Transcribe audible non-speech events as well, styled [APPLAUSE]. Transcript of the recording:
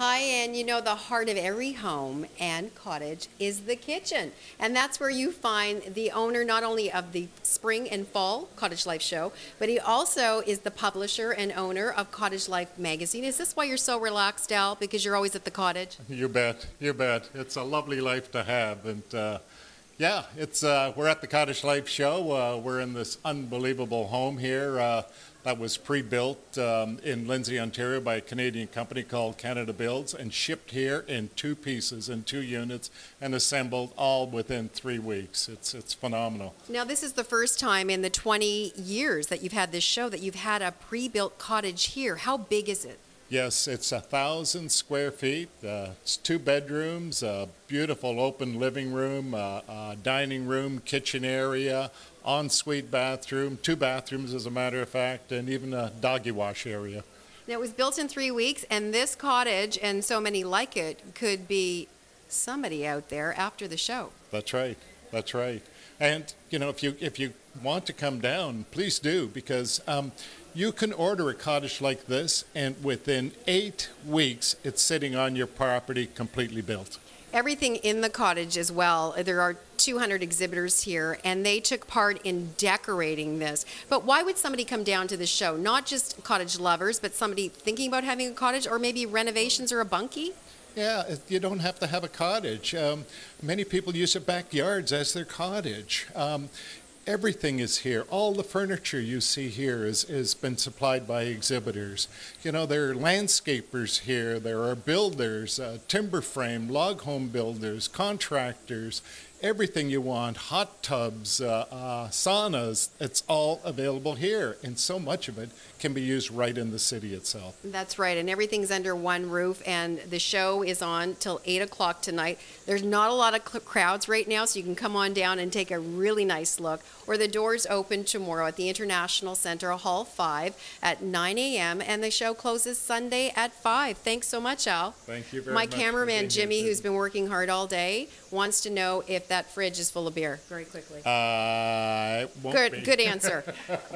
Hi, and you know, the heart of every home and cottage is the kitchen. And that's where you find the owner not only of the spring and fall Cottage Life show, but he also is the publisher and owner of Cottage Life magazine. Is this why you're so relaxed, Al? Because you're always at the cottage? You bet, you bet. It's a lovely life to have, and uh, yeah, it's uh, we're at the Cottage Life Show. Uh, we're in this unbelievable home here uh, that was pre-built um, in Lindsay, Ontario, by a Canadian company called Canada Builds, and shipped here in two pieces, in two units, and assembled all within three weeks. It's it's phenomenal. Now, this is the first time in the 20 years that you've had this show that you've had a pre built cottage here. How big is it? Yes, it's a thousand square feet. Uh, it's two bedrooms, a beautiful open living room, uh, a dining room, kitchen area, ensuite bathroom, two bathrooms, as a matter of fact, and even a doggy wash area. Now, it was built in three weeks, and this cottage and so many like it could be somebody out there after the show. That's right. That's right. And you know, if you if you want to come down, please do because um, you can order a cottage like this, and within eight weeks, it's sitting on your property, completely built. Everything in the cottage as well. There are 200 exhibitors here, and they took part in decorating this. But why would somebody come down to the show? Not just cottage lovers, but somebody thinking about having a cottage, or maybe renovations or a bunkie? Yeah, you don't have to have a cottage. Um, many people use their backyards as their cottage. Um, everything is here. All the furniture you see here is has been supplied by exhibitors. You know, there are landscapers here. There are builders, uh, timber frame, log home builders, contractors. Everything you want, hot tubs, uh, uh, saunas, it's all available here. And so much of it can be used right in the city itself. That's right, and everything's under one roof, and the show is on till 8 o'clock tonight. There's not a lot of crowds right now, so you can come on down and take a really nice look. Or the doors open tomorrow at the International Center, Hall 5, at 9 a.m., and the show closes Sunday at 5. Thanks so much, Al. Thank you very My much. for cameraman, being here, Jimmy, who's been working hard all day, wants to know if that fridge is full of beer. Very quickly. Uh, it won't Good, be. good answer. [LAUGHS]